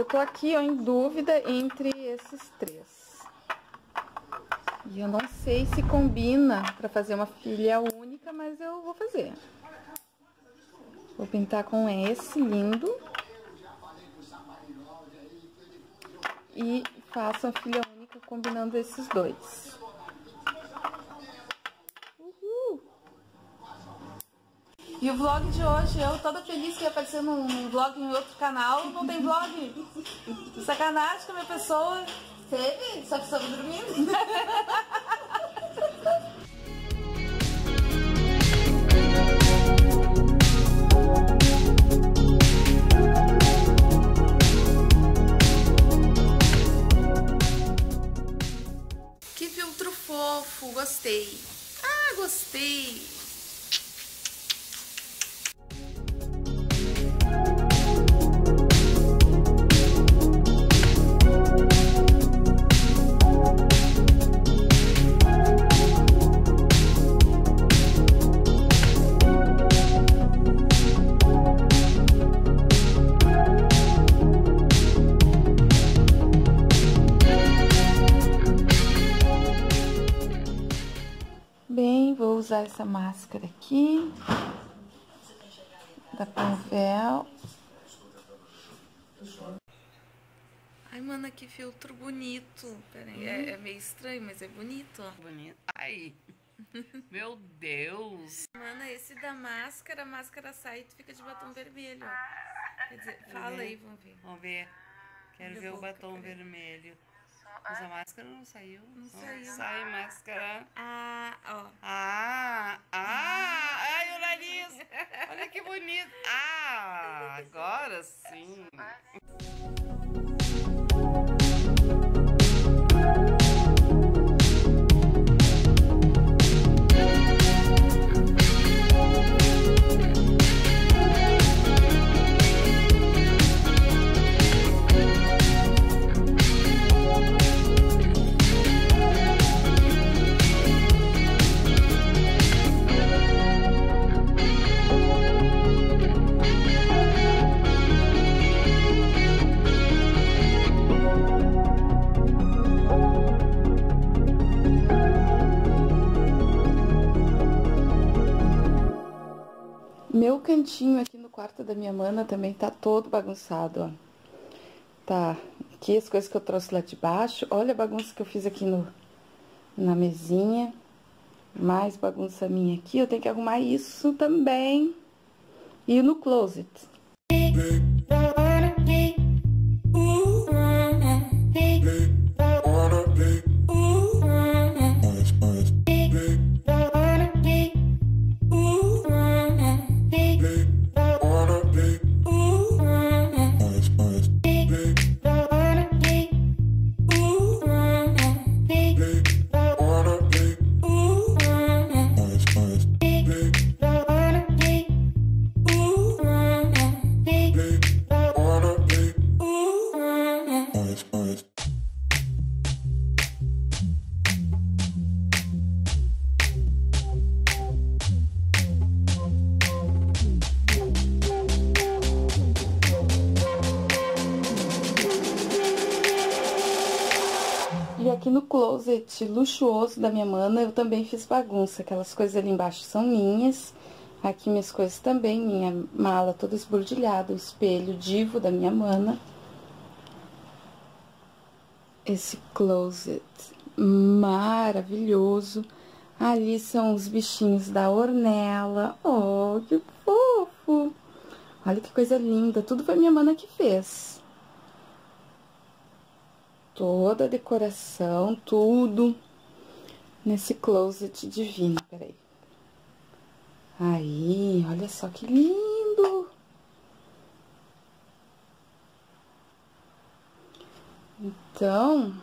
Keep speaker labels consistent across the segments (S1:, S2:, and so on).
S1: Eu tô aqui, ó, em dúvida entre esses três. E eu não sei se combina pra fazer uma filha única, mas eu vou fazer. Vou pintar com esse lindo. E faço a filha única combinando esses dois. E o vlog de hoje, eu toda feliz que ia aparecer num vlog em outro canal, não tem vlog. Sacanagem com a minha pessoa. Teve, só que estava dormindo. usar essa máscara aqui. Da Panvel. Ai, mana, que filtro bonito. Pera aí, é, é meio estranho, mas é bonito, ó.
S2: Bonito. Ai, meu Deus.
S1: Mana, esse da máscara, a máscara sai e tu fica de batom vermelho, ó. Quer dizer, fala aí, vamos ver.
S2: Vamos ver. Quero
S1: Minha
S2: ver o
S1: boca,
S2: batom
S1: peraí.
S2: vermelho. Mas a máscara não saiu.
S1: Não saiu.
S2: Sai máscara.
S1: Ah, ó.
S2: Ah, ah, ai, o nariz. Olha que bonito. Ah, agora sim.
S1: Aqui no quarto da minha mana também tá todo bagunçado, ó. Tá, aqui as coisas que eu trouxe lá de baixo. Olha a bagunça que eu fiz aqui no, na mesinha. Mais bagunça minha aqui. Eu tenho que arrumar isso também. E no closet. Luxuoso da minha mana, eu também fiz bagunça. Aquelas coisas ali embaixo são minhas. Aqui minhas coisas também, minha mala toda esbordilhada, o espelho divo da minha mana. Esse closet maravilhoso. Ali são os bichinhos da Ornella. Oh, que fofo! Olha que coisa linda. Tudo foi minha mana que fez toda a decoração, tudo nesse closet divino. Peraí. Aí, olha só que lindo! Então,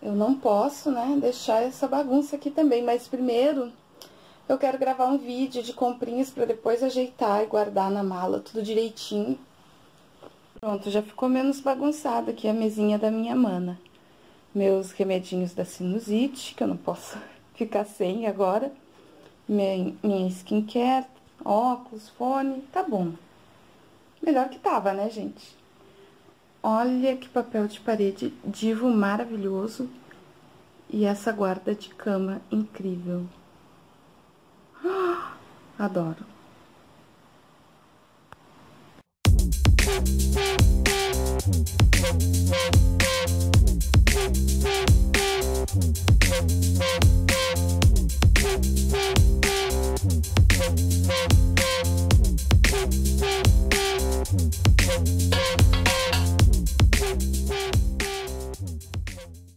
S1: eu não posso, né, deixar essa bagunça aqui também, mas primeiro eu quero gravar um vídeo de comprinhas para depois ajeitar e guardar na mala tudo direitinho. Pronto, já ficou menos bagunçado aqui a mesinha da minha mana. Meus remedinhos da sinusite, que eu não posso ficar sem agora. Minha, minha skincare, óculos, fone, tá bom. Melhor que tava, né, gente? Olha que papel de parede divo maravilhoso. E essa guarda de cama incrível. Adoro.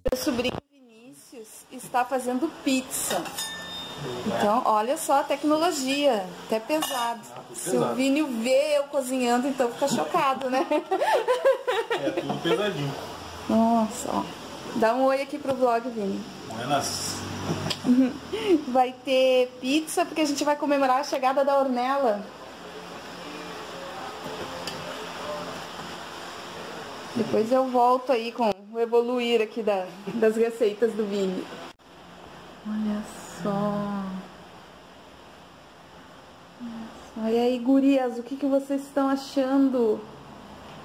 S1: Meu sobrinho Vinícius está fazendo pizza. Então, olha só a tecnologia, até pesado. Se o Vini vê eu cozinhando, então fica chocado, né?
S3: É tudo pesadinho.
S1: Nossa, ó. Dá um oi aqui pro vlog, Vini.
S3: Buenas.
S1: Vai ter pizza porque a gente vai comemorar a chegada da Ornella. Depois eu volto aí com o evoluir aqui da, das receitas do Vini. Olha só. Olha aí, gurias, o que, que vocês estão achando?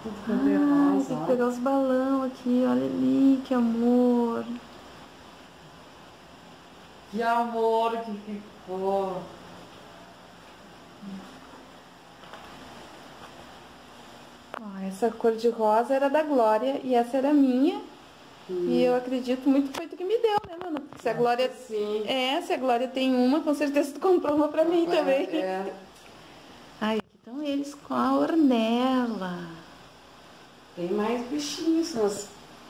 S1: Ah, tem que pegar os balão aqui, olha ali, que amor.
S4: Que amor que ficou.
S1: Ó, essa cor de rosa era da Glória e essa era minha. E eu acredito muito que foi tu que me deu, né, mano? Porque se a Glória.
S4: sim.
S1: É, se a Glória tem uma, com certeza tu comprou uma pra mim também.
S4: É,
S1: Ai, aqui estão eles com a Ornella.
S4: tem mais bichinhos, nós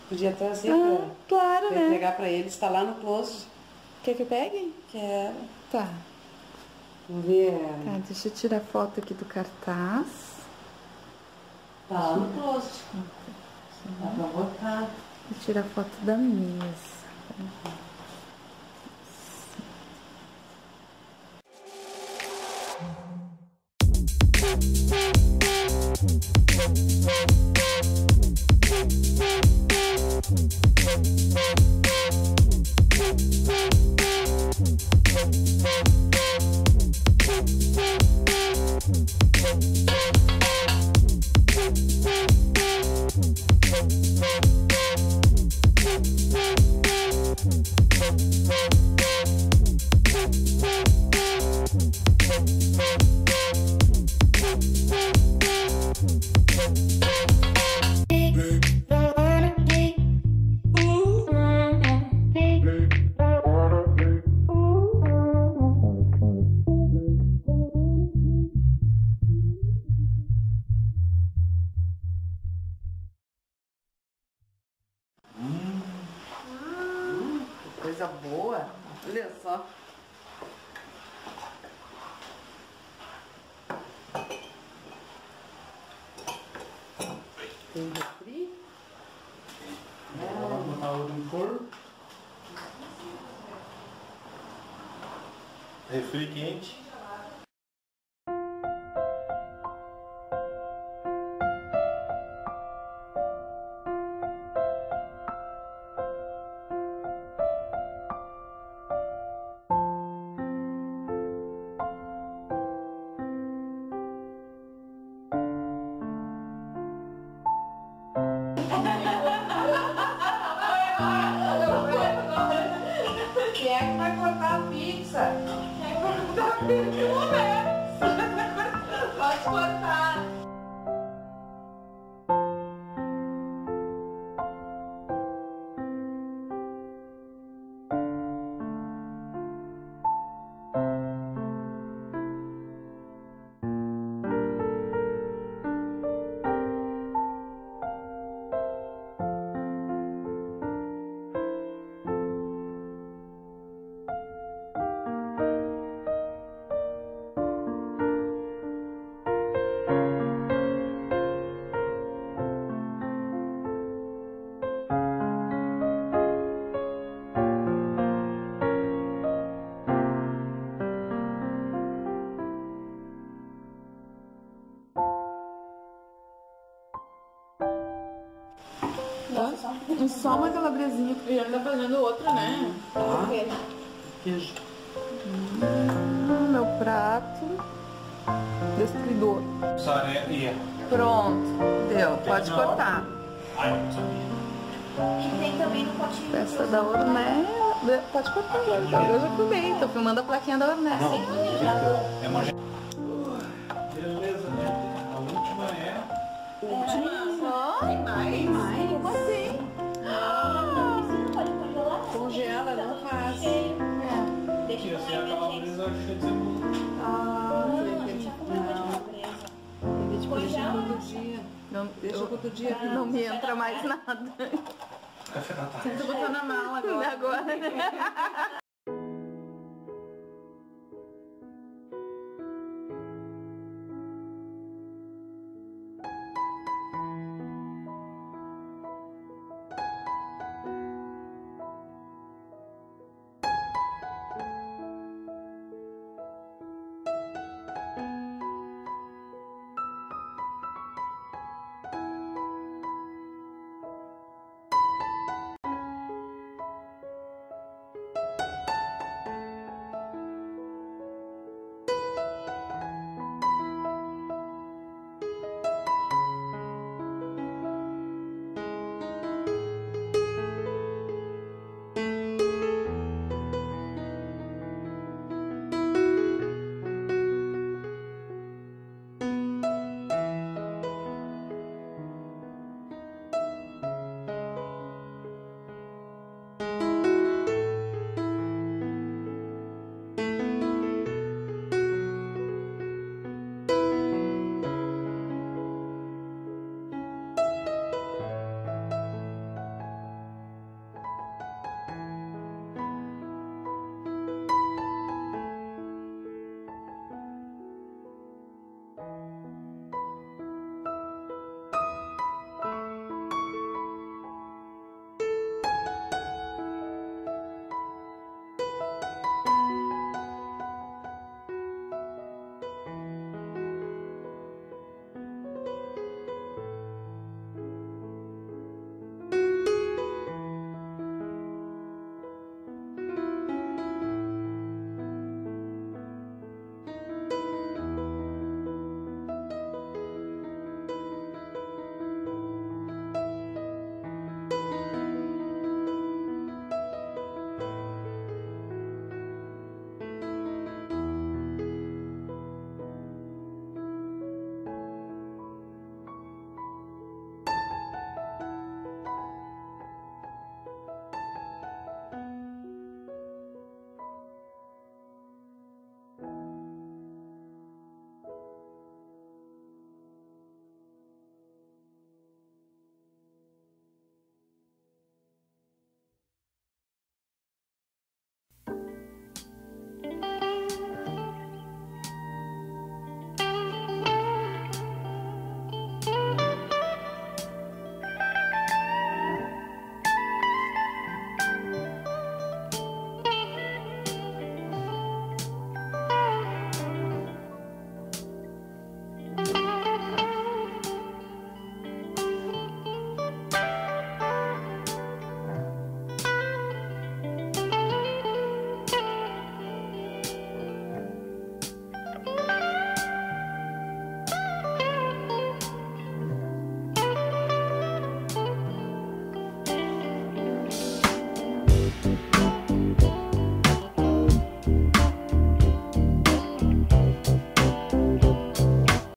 S4: podia trazer
S1: Ah,
S4: pra,
S1: claro,
S4: pra
S1: né?
S4: entregar pra eles, tá lá no closet.
S1: Quer que eu pegue?
S4: Quero.
S1: Tá.
S4: Vamos ver.
S1: Tá, deixa eu tirar foto aqui do cartaz.
S4: Tá lá no closet. Dá pra botar.
S1: Vou tirar foto da mesa.
S4: Coisa Mm-hmm. Refri
S3: quente.
S1: Vai cortar a Só uma calabresinha.
S5: E já tá fazendo outra, né?
S4: Tá. Queijo.
S1: Hum, meu prato.
S3: E é.
S1: Pronto, deu. Pode cortar.
S3: Ai, não sabia.
S6: E tem também no potinho.
S1: Festa da Orné. Pode cortar agora, então. Eu já filmei, tô filmando a plaquinha da Orné.
S3: É uma... Beleza, né? A última é...
S4: Tem mais? mais?
S6: Como assim?
S3: Que
S6: eu
S3: assim a calabresa de cebola.
S4: Ah,
S6: Não, a gente já calabresa.
S4: te cozinha todo dia.
S1: Não,
S4: Deixa
S1: eu-
S4: outro dia.
S1: não me entra mais nada.
S3: Café da tarde.
S4: Tenta botar na mala agora.
S1: Agora.